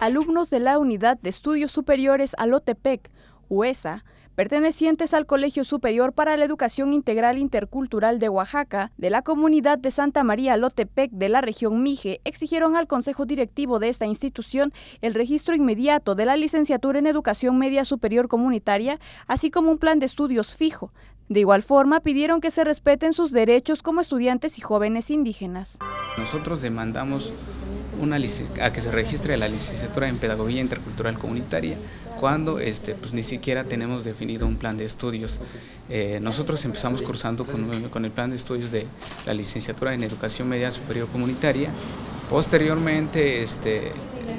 alumnos de la Unidad de Estudios Superiores Alotepec, UESA, pertenecientes al Colegio Superior para la Educación Integral Intercultural de Oaxaca, de la comunidad de Santa María Lotepec de la región Mije, exigieron al Consejo Directivo de esta institución el registro inmediato de la licenciatura en Educación Media Superior Comunitaria, así como un plan de estudios fijo. De igual forma, pidieron que se respeten sus derechos como estudiantes y jóvenes indígenas. Nosotros demandamos una a que se registre la licenciatura en Pedagogía Intercultural Comunitaria cuando este, pues, ni siquiera tenemos definido un plan de estudios. Eh, nosotros empezamos cursando con, el plan de estudios de la licenciatura en Educación Media Superior Comunitaria. Posteriormente este,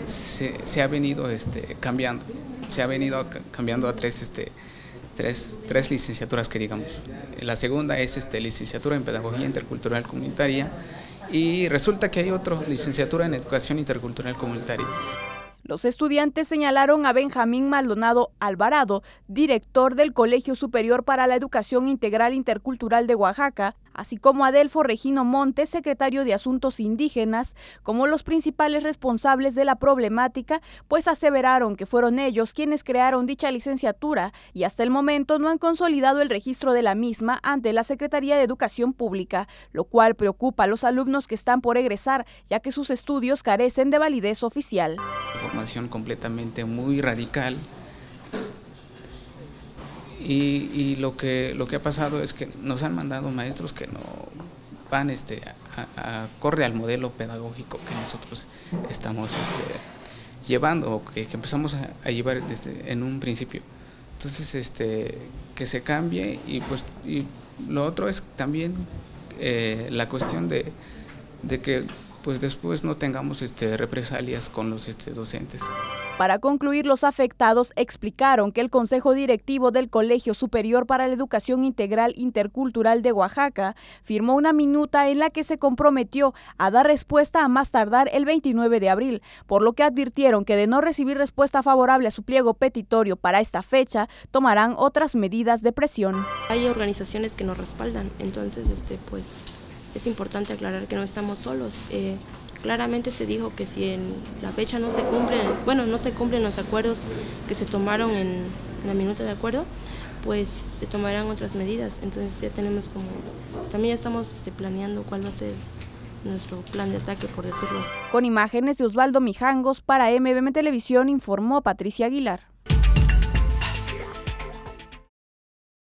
se, ha venido este, cambiando, se ha venido cambiando a tres, este, tres, tres licenciaturas que digamos. La segunda es este, licenciatura en Pedagogía Intercultural Comunitaria y resulta que hay otra licenciatura en Educación Intercultural Comunitaria. Los estudiantes señalaron a Benjamín Maldonado Alvarado, director del Colegio Superior para la Educación Integral Intercultural de Oaxaca, así como Adelfo Regino Montes, secretario de Asuntos Indígenas, como los principales responsables de la problemática, pues aseveraron que fueron ellos quienes crearon dicha licenciatura y hasta el momento no han consolidado el registro de la misma ante la Secretaría de Educación Pública, lo cual preocupa a los alumnos que están por egresar, ya que sus estudios carecen de validez oficial completamente muy radical. Y, lo, que, lo que ha pasado es que nos han mandado maestros que no van este, a, corre al modelo pedagógico que nosotros estamos este, llevando o que, empezamos a, llevar desde en un principio. Entonces, este, que se cambie y pues y lo otro es también eh, la cuestión de, de que pues después no tengamos este, represalias con los este, docentes. Para concluir, los afectados explicaron que el Consejo Directivo del Colegio Superior para la Educación Integral Intercultural de Oaxaca firmó una minuta en la que se comprometió a dar respuesta a más tardar el 29 de abril, por lo que advirtieron que de no recibir respuesta favorable a su pliego petitorio para esta fecha, tomarán otras medidas de presión. Hay organizaciones que nos respaldan, entonces este pues es importante aclarar que no estamos solos. Eh, claramente se dijo que si en la fecha no se cumplen, bueno, no se cumplen los acuerdos que se tomaron en la minuta de acuerdo, pues se tomarán otras medidas. Entonces ya tenemos como, también ya estamos este, planeando cuál va a ser nuestro plan de ataque, por decirlo así. Con imágenes de Osvaldo Mijangos para MBM Televisión informó Patricia Aguilar.